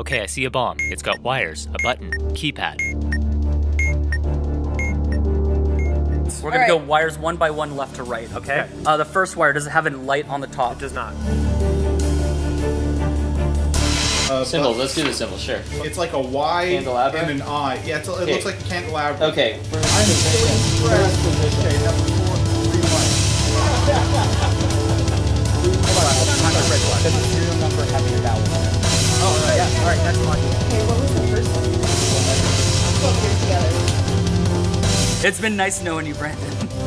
Okay, I see a bomb. It's got wires, a button, keypad. We're gonna All go wires one by one, left to right. Okay. Okay. Uh, the first wire does it have a light on the top? It does not. Uh, Symbols. Let's do the symbols. Sure. It's like a Y Candelabra? and an I. Yeah, it's, it Okay. looks like a candelabra. Okay. I'm feeling stressed. Okay, number four, three, one. Not the red one. Does the serial number have a vowel? Right. Yeah. All right. Next one. Okay, what was the first one? Together. It's been nice knowing you, Brandon.